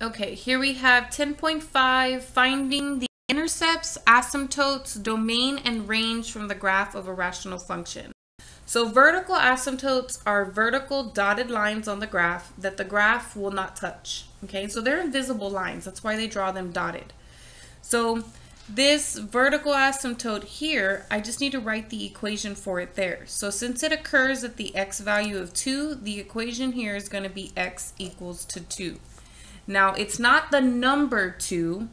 Okay, here we have 10.5, finding the intercepts, asymptotes, domain, and range from the graph of a rational function. So vertical asymptotes are vertical dotted lines on the graph that the graph will not touch. Okay, so they're invisible lines. That's why they draw them dotted. So this vertical asymptote here, I just need to write the equation for it there. So since it occurs at the x value of 2, the equation here is going to be x equals to 2. Now, it's not the number 2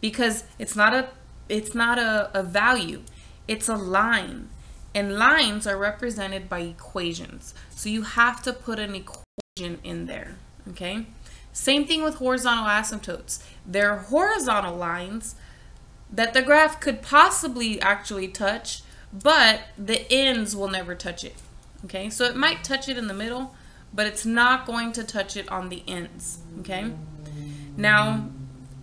because it's not a it's not a, a value. It's a line. And lines are represented by equations. So you have to put an equation in there, okay? Same thing with horizontal asymptotes. They're horizontal lines that the graph could possibly actually touch, but the ends will never touch it. Okay, so it might touch it in the middle, but it's not going to touch it on the ends. Okay, now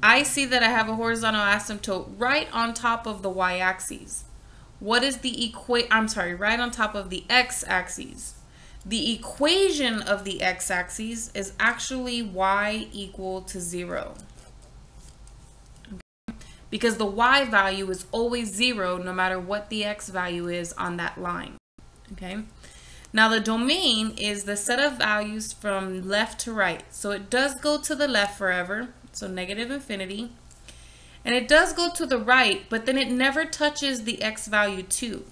I see that I have a horizontal asymptote right on top of the y-axis. What is the equate? I'm sorry, right on top of the x-axis. The equation of the x-axis is actually y equal to zero because the y value is always zero no matter what the x value is on that line. Okay. Now the domain is the set of values from left to right. So it does go to the left forever, so negative infinity. And it does go to the right, but then it never touches the x value 2.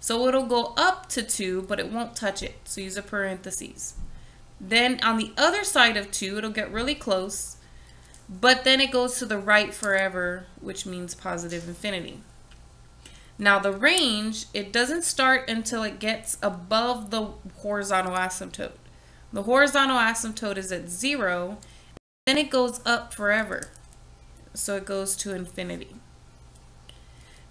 So it'll go up to 2, but it won't touch it. So use a parentheses. Then on the other side of 2, it'll get really close but then it goes to the right forever, which means positive infinity. Now the range, it doesn't start until it gets above the horizontal asymptote. The horizontal asymptote is at zero, then it goes up forever. So it goes to infinity.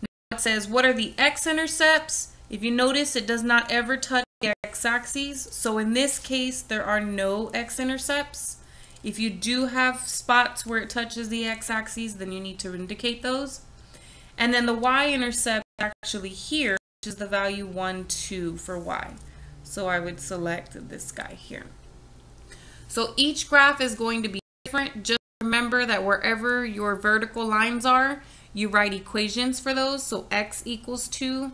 Now it says, what are the x-intercepts? If you notice, it does not ever touch the x-axis. So in this case, there are no x-intercepts. If you do have spots where it touches the x-axis, then you need to indicate those. And then the y-intercept actually here, which is the value 1, 2 for y. So I would select this guy here. So each graph is going to be different. Just remember that wherever your vertical lines are, you write equations for those. So x equals 2.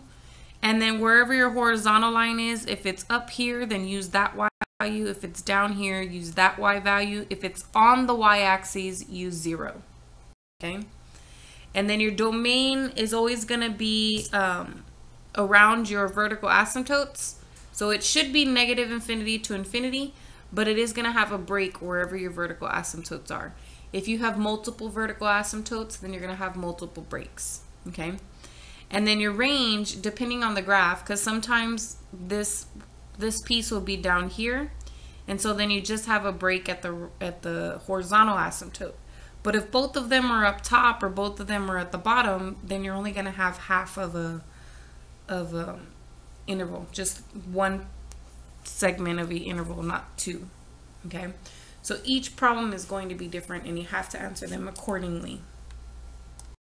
And then wherever your horizontal line is, if it's up here, then use that y value. If it's down here, use that y value. If it's on the y-axis, use 0. Okay? And then your domain is always going to be um, around your vertical asymptotes. So it should be negative infinity to infinity, but it is going to have a break wherever your vertical asymptotes are. If you have multiple vertical asymptotes, then you're going to have multiple breaks. Okay? And then your range, depending on the graph, because sometimes this this piece will be down here and so then you just have a break at the at the horizontal asymptote but if both of them are up top or both of them are at the bottom then you're only going to have half of a of a interval just one segment of the interval not two okay? So each problem is going to be different and you have to answer them accordingly